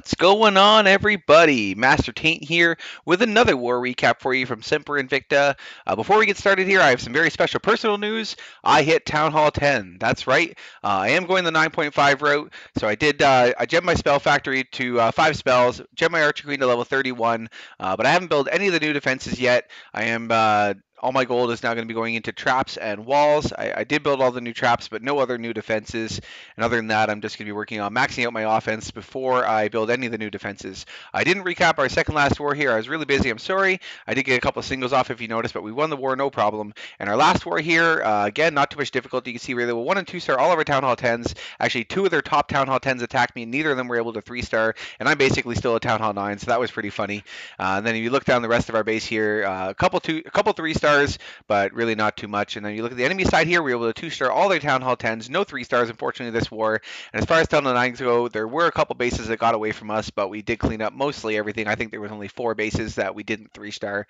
What's going on, everybody? Master Taint here with another war recap for you from Semper Invicta. Uh, before we get started here, I have some very special personal news. I hit Town Hall 10. That's right. Uh, I am going the 9.5 route, so I did. Uh, I gemmed my spell factory to uh, five spells, gemmed my Archer Queen to level 31, uh, but I haven't built any of the new defenses yet. I am uh, all my gold is now going to be going into traps and walls. I, I, did build all the new traps, but no other new defenses. And other than that, I'm just going to be working on maxing out my offense before I build any of the new defenses. I didn't recap our second last war here. I was really busy. I'm sorry. I did get a couple of singles off if you noticed, but we won the war no problem. And our last war here, uh, again, not too much difficulty. You can see they were one and two star all of our Town Hall 10s. Actually, two of their top Town Hall 10s attacked me. Neither of them were able to three star, and I'm basically still a Town Hall 9, so that was pretty funny. Uh, and then if you look down the rest of our base here, uh, a couple two, a couple three stars, but really not too much. And then you look at the enemy side here, we were able to two star all their Town Hall 10s, no three stars, unfortunately, this war. And as far as Town Hall 9s go, there were a couple bases that got away from us, but we did clean up mostly everything. I think there was only four bases that we didn't three star.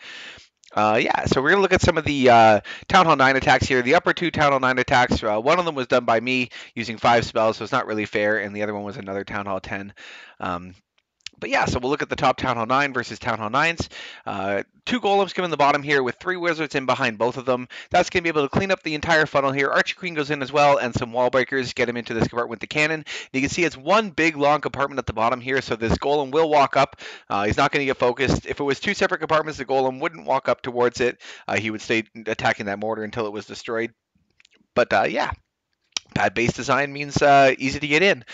Uh, yeah, so we're going to look at some of the uh, Town Hall 9 attacks here. The upper two Town Hall 9 attacks, uh, one of them was done by me using five spells, so it's not really fair, and the other one was another Town Hall 10. Um, but yeah, so we'll look at the top Town Hall 9 versus Town Hall 9s. Uh, two golems come in the bottom here with three wizards in behind both of them. That's going to be able to clean up the entire funnel here. Archer Queen goes in as well, and some wall breakers get him into this compartment with the cannon. You can see it's one big long compartment at the bottom here, so this golem will walk up. Uh, he's not going to get focused. If it was two separate compartments, the golem wouldn't walk up towards it. Uh, he would stay attacking that mortar until it was destroyed. But uh, yeah, Bad base design means uh, easy to get in.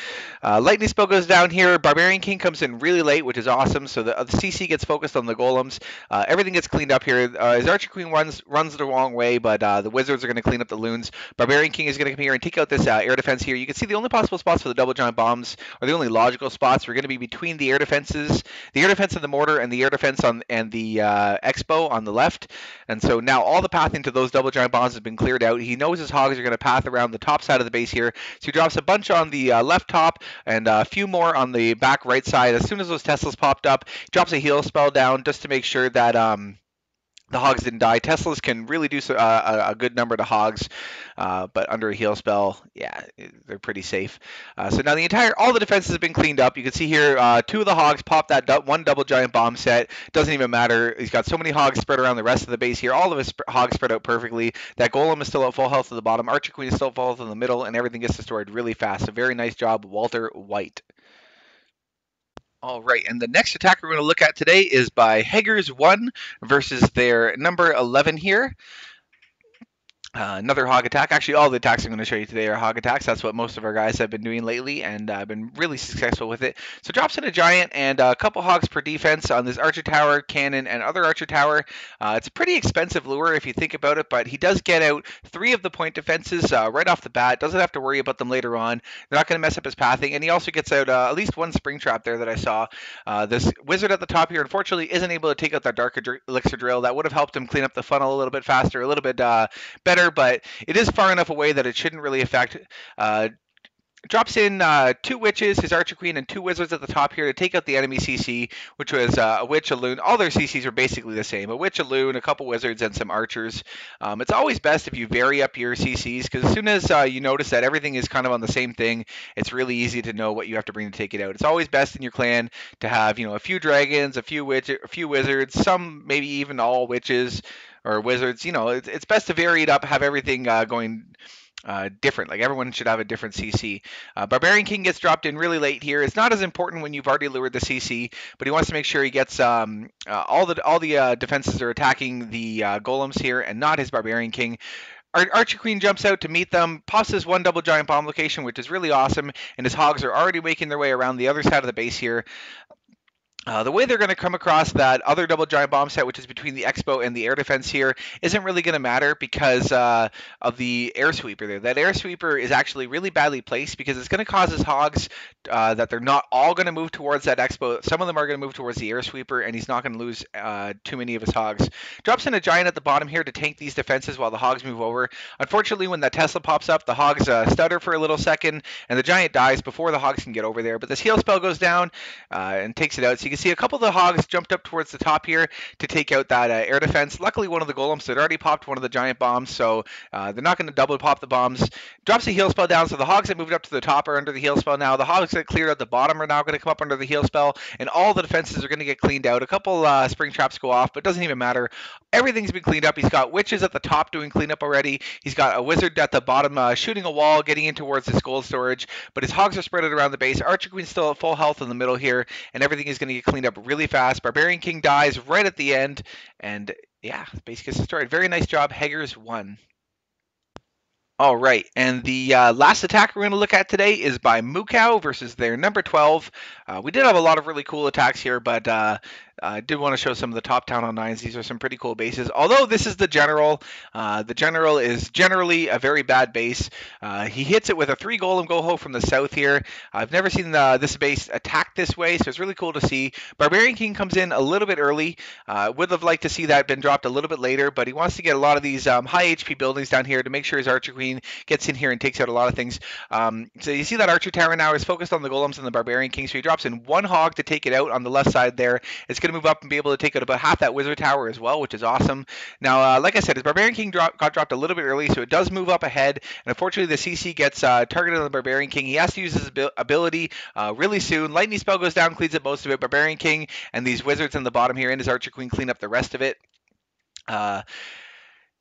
Uh, lightning spell goes down here. Barbarian King comes in really late, which is awesome. So the, uh, the CC gets focused on the golems. Uh, everything gets cleaned up here. Uh, his Archer Queen runs runs the wrong way, but uh, the wizards are going to clean up the loons. Barbarian King is going to come here and take out this air defense here. You can see the only possible spots for the double giant bombs, are the only logical spots, We're going to be between the air defenses, the air defense and the mortar, and the air defense on and the expo on the left. And so now all the pathing to those double giant bombs has been cleared out. He knows his hogs are going to path around the top side of the here. So he drops a bunch on the uh, left top and a few more on the back right side. As soon as those Teslas popped up, drops a heal spell down just to make sure that um, the hogs didn't die. Teslas can really do uh, a, good number to hogs, uh, but under a heal spell, yeah, they're pretty safe. Uh, so now the entire, all the defenses have been cleaned up. You can see here, uh, two of the hogs pop that one double giant bomb set. Doesn't even matter. He's got so many hogs spread around the rest of the base here. All of his sp- hogs spread out perfectly. That golem is still at full health at the bottom. Archer Queen is still full health in the middle, and everything gets destroyed really fast. A very nice job, Walter White. All right, and the next attack we're going to look at today is by Heggers 1 versus their number 11 here. Uh, another hog attack. Actually, all the attacks I'm going to show you today are hog attacks. That's what most of our guys have been doing lately, and I've uh, been really successful with it. So drops in a giant and a couple hogs per defense on this archer tower, cannon, and other archer tower. Uh, it's a pretty expensive lure if you think about it, but he does get out three of the point defenses uh, right off the bat. Doesn't have to worry about them later on. They're not going to mess up his pathing, and he also gets out uh, at least one spring trap there that I saw. Uh, this wizard at the top here, unfortunately, isn't able to take out that dark elixir drill. That would have helped him clean up the funnel a little bit faster, a little bit better but it is far enough away that it shouldn't really affect. Uh, drops in uh, two witches, his archer queen, and two wizards at the top here to take out the enemy CC, which was uh, a witch, a loon. All their CCs are basically the same: a witch, a loon, a couple wizards, and some archers. Um, it's always best if you vary up your CCs because as soon as uh, you notice that everything is kind of on the same thing, it's really easy to know what you have to bring to take it out. It's always best in your clan to have you know a few dragons, a few witch, a few wizards, some maybe even all witches or wizards. You know, it's, it's best to vary it up, have everything uh, going uh, different. Like everyone should have a different CC. Uh, Barbarian King gets dropped in really late here. It's not as important when you've already lured the CC, but he wants to make sure he gets um, uh, all the all the uh, defenses are attacking the uh, golems here and not his Barbarian King. Ar- Archer Queen jumps out to meet them, pops his one double giant bomb location, which is really awesome, and his hogs are already making their way around the other side of the base here. Uh, the way they're going to come across that other double giant bomb set, which is between the expo and the air defense here, isn't really going to matter because uh, of the air sweeper there. That air sweeper is actually really badly placed because it's going to cause his hogs uh, that they're not all going to move towards that expo. Some of them are going to move towards the air sweeper, and he's not going to lose uh, too many of his hogs. Drops in a giant at the bottom here to tank these defenses while the hogs move over. Unfortunately, when that Tesla pops up, the hogs uh, stutter for a little second, and the giant dies before the hogs can get over there. But this heal spell goes down uh, and takes it out. So can see a couple of the hogs jumped up towards the top here to take out that uh, air defense. Luckily, one of the golems had already popped one of the giant bombs, so uh, they're not going to double pop the bombs. Drops the heal spell down, so the hogs that moved up to the top are under the heal spell now. The hogs that cleared out the bottom are now going to come up under the heal spell, and all the defenses are going to get cleaned out. A couple uh, spring traps go off, but doesn't even matter. Everything's been cleaned up. He's got witches at the top doing cleanup already. He's got a wizard at the bottom uh, shooting a wall, getting in towards his gold storage, but his hogs are spread around the base. Archer Queen's still at full health in the middle here, and everything is going to get cleaned up really fast. Barbarian King dies right at the end, and yeah, base gets destroyed. Very nice job. Heggers won. All right, and the uh, last attack we're going to look at today is by moocow versus their number 12. Uh, we did have a lot of really cool attacks here, but uh, I did want to show some of the top Town Hall 9s. These are some pretty cool bases. Although this is the General, uh, the General is generally a very bad base. Uh, he hits it with a 3 Golem Goho from the south here. I've never seen uh, this base attacked this way, so it's really cool to see. Barbarian King comes in a little bit early. Uh, would have liked to see that been dropped a little bit later, but he wants to get a lot of these um, high HP buildings down here to make sure his Archer Queen gets in here and takes out a lot of things. Um, so you see that Archer Tower now is focused on the Golems and the Barbarian King, so he drops in one Hog to take it out on the left side there. It's going to move up and be able to take out about half that Wizard Tower as well, which is awesome. Now, uh, like I said, his Barbarian King got dropped a little bit early, so it does move up ahead. And unfortunately, the CC gets uh, targeted on the Barbarian King. He has to use his ability uh, really soon. Lightning Spell goes down, cleans up most of it. Barbarian King and these Wizards in the bottom here and his Archer Queen clean up the rest of it.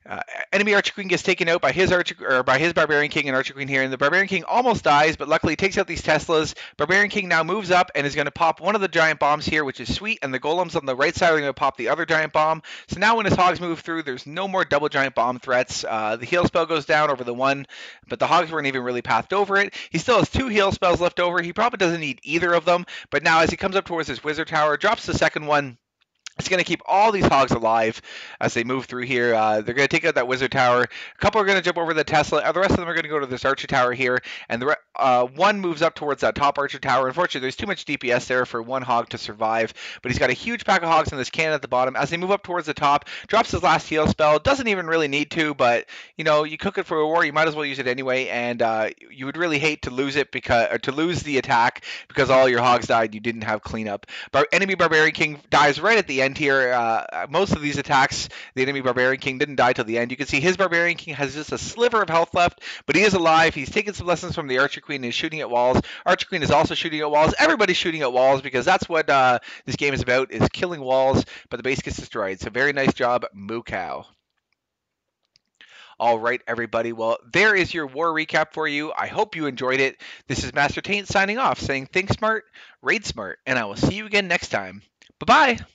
Uh, enemy Archer Queen gets taken out by his Archer or by his Barbarian King and Archer Queen here, and the Barbarian King almost dies, but luckily takes out these Teslas. Barbarian King now moves up and is going to pop one of the giant bombs here, which is sweet, and the Golems on the right side are going to pop the other giant bomb. So now when his Hogs move through, there's no more double giant bomb threats. Uh, the heal spell goes down over the one, but the Hogs weren't even really pathed over it. He still has two heal spells left over. He probably doesn't need either of them, but now as he comes up towards his Wizard Tower, drops the second one it's going to keep all these hogs alive as they move through here. Uh, they're going to take out that wizard tower. A couple are going to jump over the Tesla. The rest of them are going to go to this archer tower here. And the uh, one moves up towards that top archer tower. Unfortunately, there's too much DPS there for one hog to survive. But he's got a huge pack of hogs in this cannon at the bottom. As they move up towards the top, drops his last heal spell. Doesn't even really need to, but you know, you cook it for a war, you might as well use it anyway. And uh, you would really hate to lose it because to lose the attack because all your hogs died. You didn't have cleanup. But enemy barbarian king dies right at the end here. Uh, most of these attacks, the enemy Barbarian King didn't die till the end. You can see his Barbarian King has just a sliver of health left, but he is alive. He's taken some lessons from the Archer Queen is shooting at walls. Archer Queen is also shooting at walls. Everybody's shooting at walls because that's what uh, this game is about, is killing walls, but the base gets destroyed. So very nice job, moocow. All right, everybody. Well, there is your war recap for you. I hope you enjoyed it. This is Master Taint signing off, saying think smart, raid smart, and I will see you again next time. Bye bye.